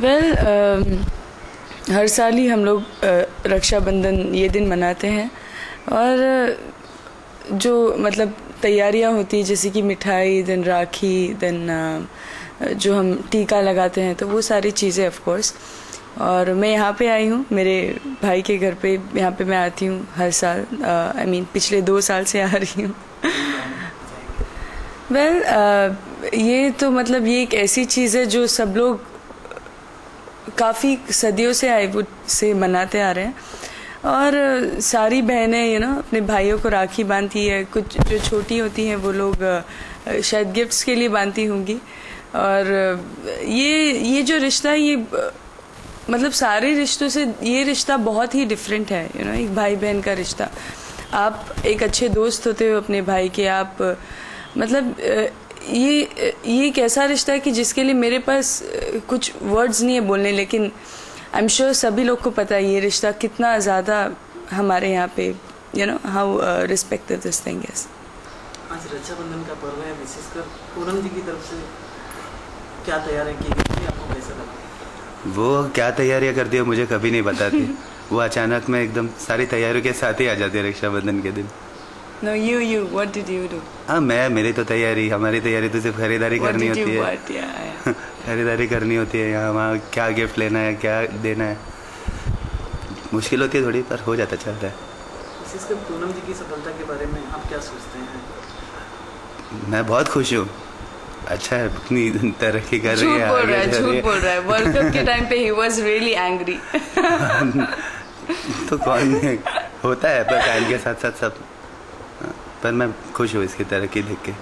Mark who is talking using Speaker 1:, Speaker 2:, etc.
Speaker 1: Well well, uh, हर साल ही हम लोग uh, रक्षाबंधन ये दिन मनाते हैं। और जो मतलब तैयारियाँ होती है जैसे कि मिठाई देन राखी देन uh, जो हम टीका लगाते हैं तो वो सारी चीज़ें ऑफ़ कोर्स और मैं यहाँ पे आई हूँ मेरे भाई के घर पे यहाँ पे मैं आती हूँ हर साल आई मीन पिछले दो साल से आ रही हूँ। वेल well, ये तो मतलब ये एक ऐसी चीज़ है जो सब लोग काफ़ी सदियों से आई वुड से मनाते आ रहे हैं। और सारी बहनें यू नो अपने भाइयों को राखी बांधती है। कुछ जो छोटी होती हैं, वो लोग शायद गिफ्ट्स के लिए बांधती होंगी। और ये ये जो रिश्ता, ये मतलब सारे रिश्तों से, ये रिश्ता बहुत ही डिफरेंट है यू नो एक भाई बहन का रिश्ता। आप एक अच्छे दोस्त होते हो अपने भाई के, आप मतलब ये ये एक ऐसा रिश्ता है कि जिसके लिए मेरे पास कुछ वर्ड्स नहीं है बोलने लेकिन आई एम श्योर सभी लोग को पता है ये रिश्ता कितना ज़्यादा हमारे यहाँ पे you know how respected this thing is
Speaker 2: आज रक्षाबंधन का पर्व है विशेषकर पूनम जी की तरफ़ से क्या तैयारी की गई आपको कैसा लगा?
Speaker 3: वो क्या तैयारियाँ करती है मुझे कभी नहीं बताती। वो अचानक में एकदम सारी तैयारियों के साथ ही आ जाती है रक्षाबंधन के दिन।
Speaker 1: No, you, you. What did you do?
Speaker 3: हाँ मैं मेरी तो तैयारी हमारी तैयारी तो सिर्फ़ खरीदारी
Speaker 1: What
Speaker 3: करनी
Speaker 1: did
Speaker 3: होती
Speaker 1: you
Speaker 3: है
Speaker 1: what? Yeah, yeah.
Speaker 3: खरीदारी करनी होती है यहाँ वहाँ क्या गिफ्ट लेना है क्या देना है मुश्किल होती है थोड़ी पर हो जाता चल रहा है
Speaker 2: पूनम जी की सफलता के बारे में आप क्या सोचते हैं
Speaker 3: मैं बहुत खुश हूँ अच्छा है इतनी तरक्की कर रही
Speaker 1: झूठ
Speaker 3: है
Speaker 1: बोल रहा है
Speaker 3: जा रही
Speaker 1: झूठ बोल रहा है वर्ल्ड कप के टाइम पे ही वाज रियली एंग्री
Speaker 3: तो कौन? होता है पर टाइम के साथ साथ सब हाँ, पर मैं खुश हूँ इसकी तरक्की देख के।